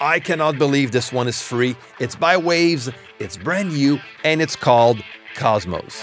I cannot believe this one is free. It's by Waves, it's brand new, and it's called Cosmos.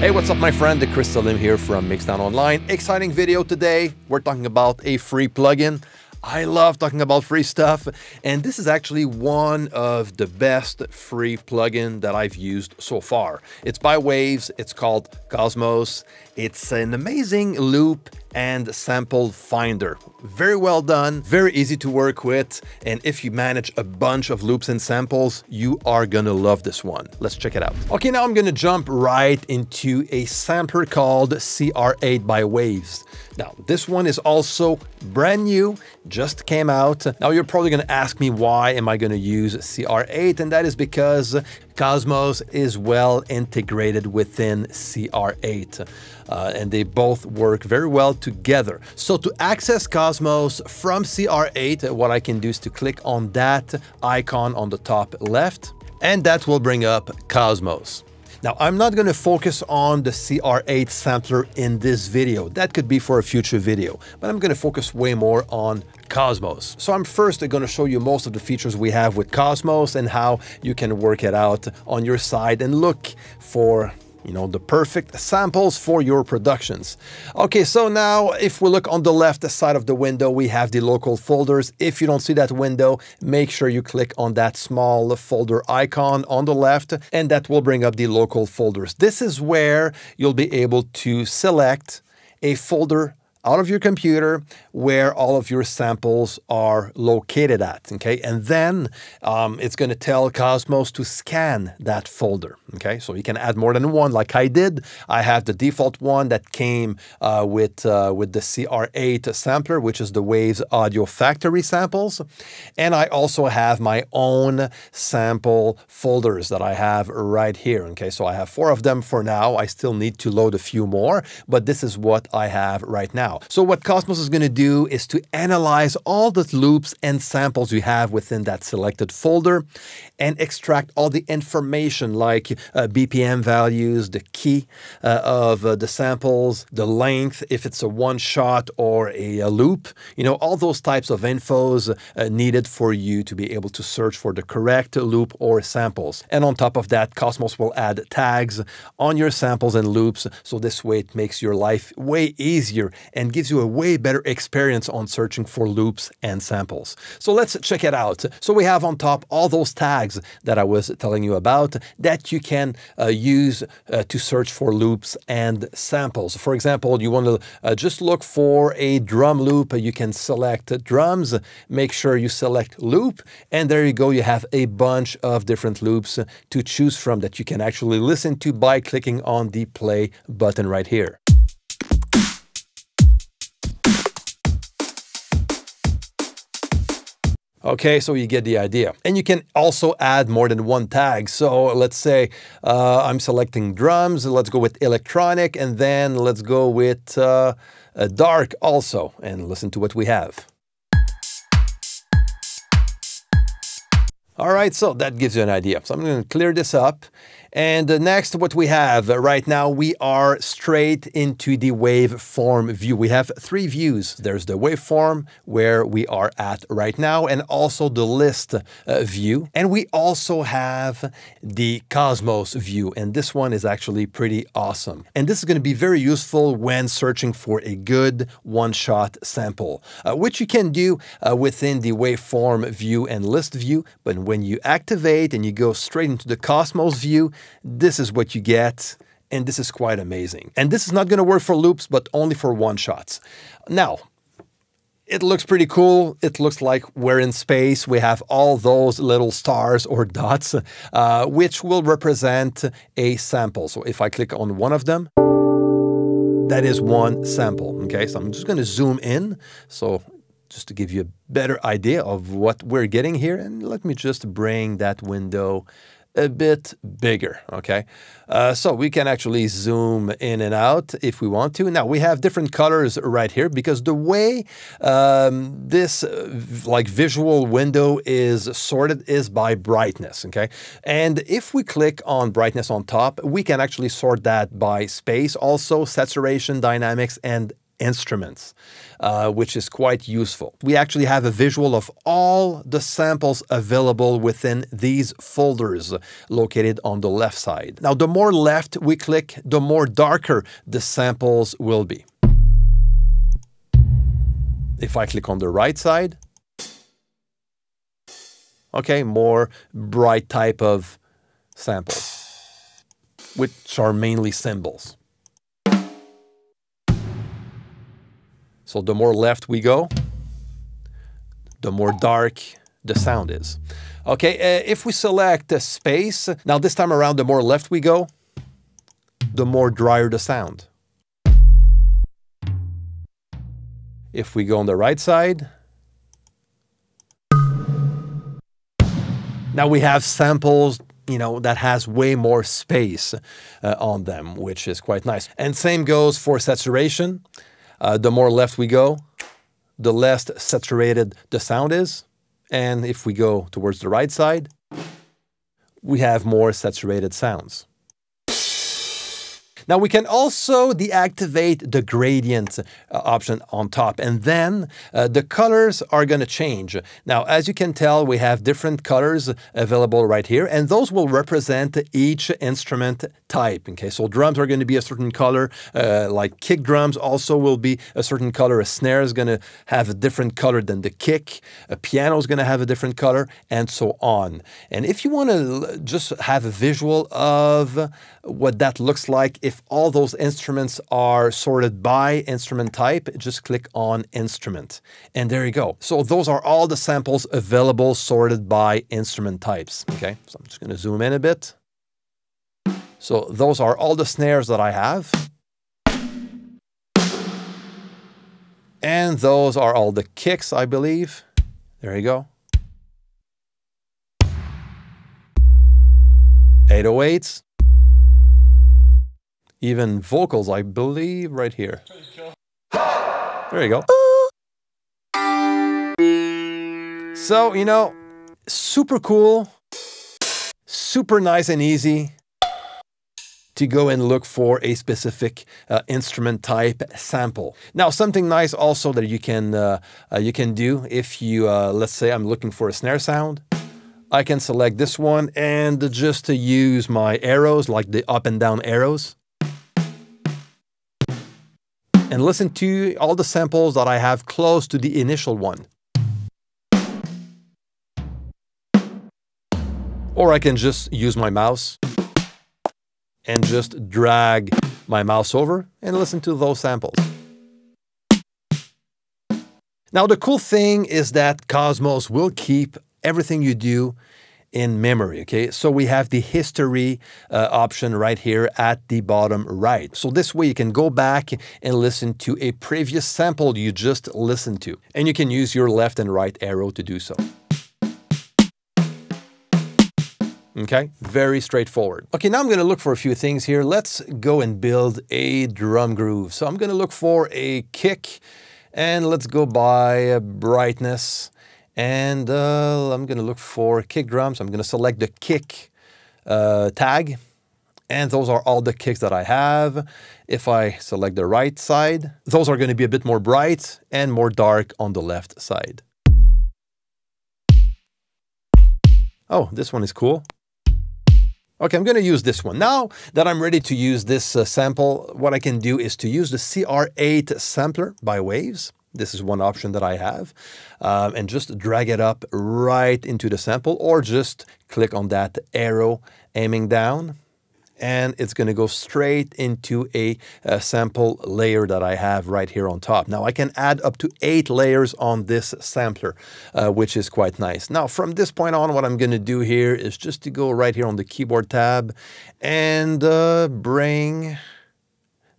Hey, what's up, my friend? The Chris Selim here from Mixdown Online. Exciting video today. We're talking about a free plugin. I love talking about free stuff, and this is actually one of the best free plugin that I've used so far. It's by Waves, it's called Cosmos. It's an amazing loop and sample finder. Very well done, very easy to work with, and if you manage a bunch of loops and samples, you are gonna love this one. Let's check it out. Okay, now I'm gonna jump right into a sampler called CR8 by Waves. Now, this one is also brand new, just came out. Now, you're probably to ask me why am I to use CR8, and that is because Cosmos is well integrated within CR8, uh, and they both work very well together. So to access Cosmos from CR8, what I can do is to click on that icon on the top left, and that will bring up Cosmos. Now, I'm not going to focus on the CR8 sampler in this video. That could be for a future video, but I'm going to focus way more on Cosmos. So I'm first going to show you most of the features we have with Cosmos and how you can work it out on your side and look for you know, the perfect samples for your productions. Okay, so now if we look on the left side of the window, we have the local folders. If you don't see that window, make sure you click on that small folder icon on the left, and that will bring up the local folders. This is where you'll be able to select a folder out of your computer where all of your samples are located at, okay? And then um, it's going to tell Cosmos to scan that folder, okay? So you can add more than one like I did. I have the default one that came uh, with, uh, with the CR8 sampler, which is the Waves Audio Factory samples. And I also have my own sample folders that I have right here, okay? So I have four of them for now. I still need to load a few more, but this is what I have right now. So what Cosmos is going to do is to analyze all the loops and samples you have within that selected folder and extract all the information like uh, BPM values, the key uh, of uh, the samples, the length, if it's a one shot or a, a, loop, you know, all those types of infos uh, needed for you to be able to search for the correct loop or samples. And on top of that, Cosmos will add tags on your samples and loops. So this way it makes your life way easier and gives you a way better experience on searching for loops and samples. So let's check it out. So we have on top all those tags that I was telling you about that you can uh, use uh, to search for loops and samples. For example, you want to uh, just look for a drum loop, you can select drums, make sure you select loop, and there you go, you have a bunch of different loops to choose from that you can actually listen to by clicking on the play button right here. Okay, so you get the idea. And you can also add more than one tag. So let's say uh, I'm selecting drums, let's go with electronic, and then let's go with uh, dark also, and listen to what we have. All right, so that gives you an idea. So I'm going to clear this up and next, what we have right now, we are straight into the waveform view. We have three views. There's the waveform where we are at right now, and also the list uh, view. And we also have the Cosmos view, and this one is actually pretty awesome. And this is going to be very useful when searching for a good one-shot sample, uh, which you can do uh, within the waveform view and list view. But when you activate and you go straight into the Cosmos view, this is what you get. And this is quite amazing. And this is not going to work for loops, but only for one shots. Now, it looks pretty cool. It looks like we're in space. We have all those little stars or dots, uh, which will represent a sample. So if I click on one of them, that is one sample. Okay, so I'm just going to zoom in. So just to give you a better idea of what we're getting here. And let me just bring that window a bit bigger, okay? Uh, so we can actually zoom in and out if we want to. Now we have different colors right here because the way um, this uh, like visual window is sorted is by brightness, okay? And if we click on brightness on top, we can actually sort that by space, also saturation, dynamics, and instruments, uh, which is quite useful. We actually have a visual of all the samples available within these folders located on the left side. Now, the more left we click, the more darker the samples will be. If I click on the right side, okay, more bright type of samples, which are mainly cymbals. So the more left we go, the more dark the sound is. Okay, uh, if we select space, now this time around, the more left we go, the more drier the sound. If we go on the right side, now we have samples you know that has way more space uh, on them which is quite nice and same goes for saturation uh, the more left we go the less saturated the sound is. And if we go towards the right side we have more saturated sounds now we can also deactivate the gradient uh, option on top and then uh, the colors are going to change. Now as you can tell we have different colors available right here and those will represent each instrument type. Okay, so drums are going to be a certain color, uh, like kick drums also will be a certain color. A snare is going to have a different color than the kick. A piano is going to have a different color, and so on. And if you want to just have a visual of what that looks like, if all those instruments are sorted by instrument type, just click on instrument. And there you go. So those are all the samples available sorted by instrument types. Okay, so I'm just going to zoom in a bit. So those are all the snares that I have. And those are all the kicks, I believe. There you go. 808s. Even vocals, I believe, right here. There you go. So, you know, super cool, super nice and easy to go and look for a specific uh, instrument type sample. Now, something nice also that you can uh, uh, you can do if you uh, let's say I'm looking for a snare sound. I can select this one and just to use my arrows, like the up and down arrows, and listen to all the samples that I have close to the initial one. Or I can just use my mouse and just drag my mouse over and listen to those samples. Now, the cool thing is that Cosmos will keep everything you do in memory, okay? So we have the history uh, option right here at the bottom right. So this way you can go back and listen to a previous sample you just listened to. And you can use your left and right arrow to do so. Okay, very straightforward. Okay, now I'm gonna look for a few things here. Let's go and build a drum groove. So I'm gonna look for a kick and let's go by brightness. And uh, I'm gonna look for kick drums. I'm gonna select the kick uh, tag. And those are all the kicks that I have. If I select the right side, those are gonna be a bit more bright and more dark on the left side. Oh, this one is cool. Okay, I'm going to use this one. Now that I'm ready to use this uh, sample, what I can do is to use the CR8 sampler by Waves. This is one option that I have. Um, and just drag it up right into the sample or just click on that arrow aiming down and it's going to go straight into a, a, sample layer that I have right here on top. Now I can add up to eight layers on this sampler, uh, which is quite nice. Now from this point on, what I'm going to do here is just to go right here on the keyboard tab and uh, bring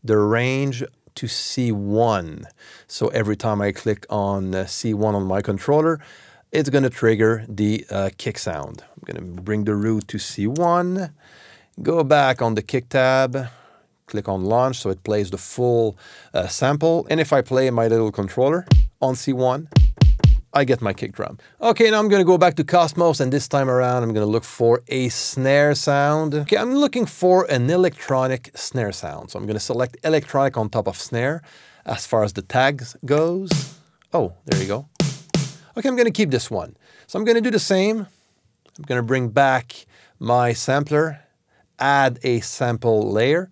the range to C1. So every time I click on uh, C1 on my controller, it's going to trigger the uh, kick sound. I'm going to bring the root to C1 Go back on the kick tab, click on launch so it plays the full uh, sample. And if I play my little controller on C1, I get my kick drum. Okay, now I'm gonna go back to Cosmos and this time around I'm gonna look for a snare sound. Okay, I'm looking for an electronic snare sound. So I'm gonna select electronic on top of snare. as far as the tags goes. Oh, there you go. Okay, I'm to keep this one. So I'm to do the same. I'm to bring back my sampler, add a sample layer,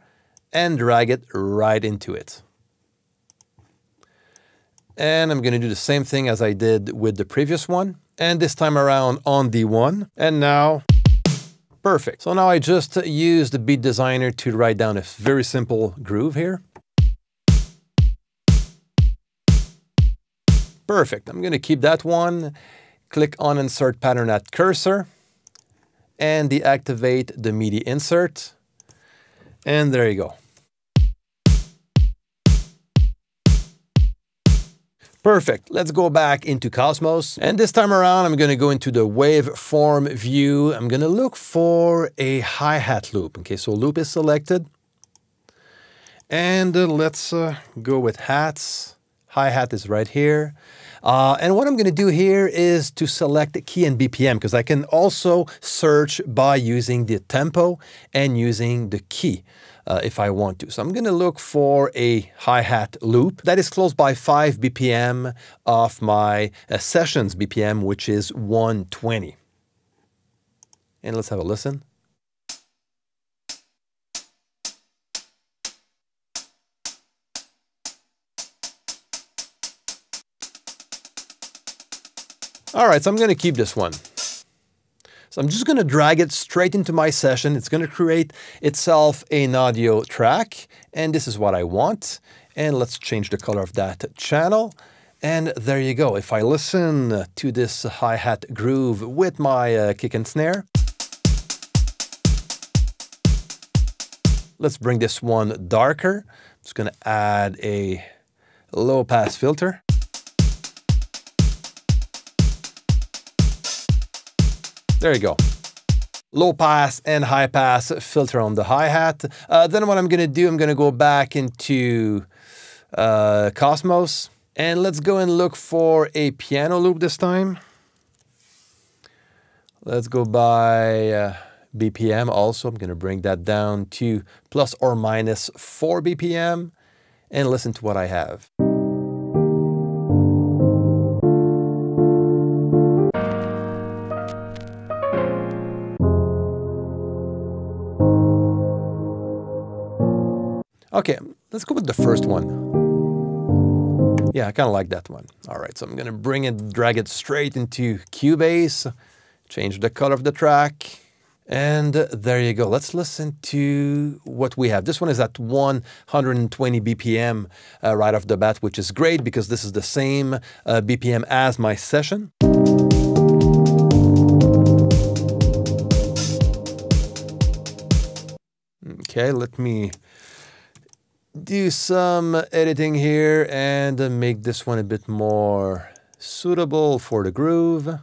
and drag it right into it. And I'm going to do the same thing as I did with the previous one. And this time around on D1. And now, perfect. So now I just use the Beat Designer to write down a very simple groove here. Perfect. I'm going to keep that one. Click on Insert Pattern at Cursor and deactivate the MIDI insert. And there you go. Perfect. Let's go back into Cosmos. And this time around, I'm going to go into the waveform view. I'm going to look for a hi-hat loop. Okay, so loop is selected. And uh, let's uh, go with hats. Hi-hat is right here. Uh, and what I'm going to do here is to select key and BPM because I can also search by using the tempo and using the key. Uh, if I want to. So I'm going to look for a hi-hat loop that is close by 5 BPM of my uh, sessions BPM, which is 120. And let's have a listen. All right, so I'm going to keep this one. So I'm just going to drag it straight into my session. It's going to create itself an audio track, and this is what I want. And let's change the color of that channel. And there you go. If I listen to this hi-hat groove with my uh, kick and snare, let's bring this one darker. I'm just going to add a low pass filter. There you go. Low pass and high pass filter on the hi-hat. Uh, then what I'm going to do, I'm going to go back into uh, Cosmos. And let's go and look for a piano loop this time. Let's go by uh, BPM also. I'm going to bring that down to plus or minus 4 BPM and listen to what I have. Okay, let's go with the first one. Yeah, I kind of like that one. All right, so I'm going to bring it, drag it straight into Cubase, change the color of the track, and there you go. Let's listen to what we have. This one is at 120 BPM uh, right off the bat, which is great because this is the same uh, BPM as my session. Okay, let me do some editing here and make this one a bit more suitable for the groove.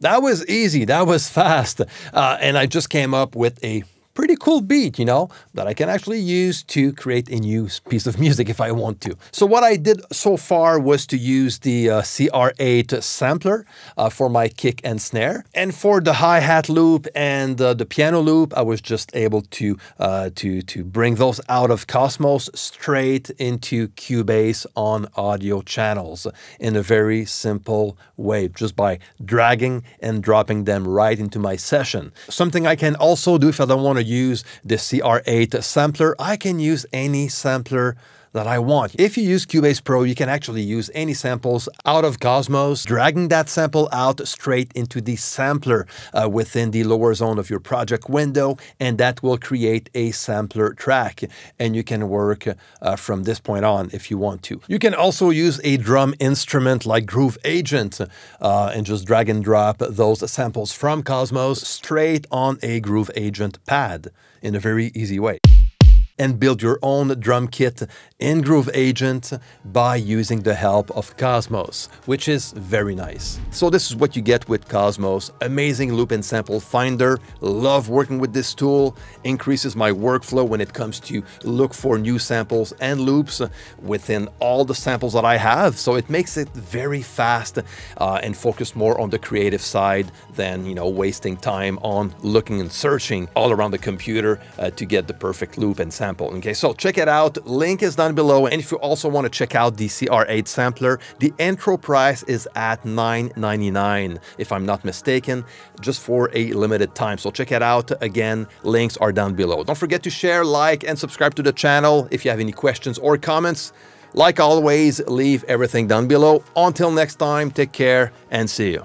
That was easy, that was fast, uh, and I just came up with a pretty cool beat, you know, that I can actually use to create a new piece of music if I want to. So what I did so far was to use the uh, CR8 sampler uh, for my kick and snare. And for the hi-hat loop and uh, the piano loop, I was just able to, uh, to, to bring those out of Cosmos straight into Cubase on audio channels in a very simple way, just by dragging and dropping them right into my session. Something I can also do if I don't want to use the CR8 sampler, I can use any sampler that I want. If you use Cubase Pro, you can actually use any samples out of Cosmos, dragging that sample out straight into the sampler uh, within the lower zone of your project window, and that will create a sampler track. And you can work uh, from this point on if you want to. You can also use a drum instrument like Groove Agent uh, and just drag and drop those samples from Cosmos straight on a Groove Agent pad in a very easy way. And build your own drum kit in Groove Agent by using the help of Cosmos, which is very nice. So this is what you get with Cosmos. Amazing loop and sample finder. Love working with this tool. Increases my workflow when it comes to look for new samples and loops within all the samples that I have. So it makes it very fast uh, and focus more on the creative side than, you know, wasting time on looking and searching all around the computer uh, to get the perfect loop and sample. Okay, so check it out. Link is down below. And if you also want to check out the CR8 sampler, the intro price is at $9.99, if I'm not mistaken, just for a limited time. So check it out. Again, links are down below. Don't forget to share, like, and subscribe to the channel. If you have any questions or comments, like always, leave everything down below. Until next time, take care and see you.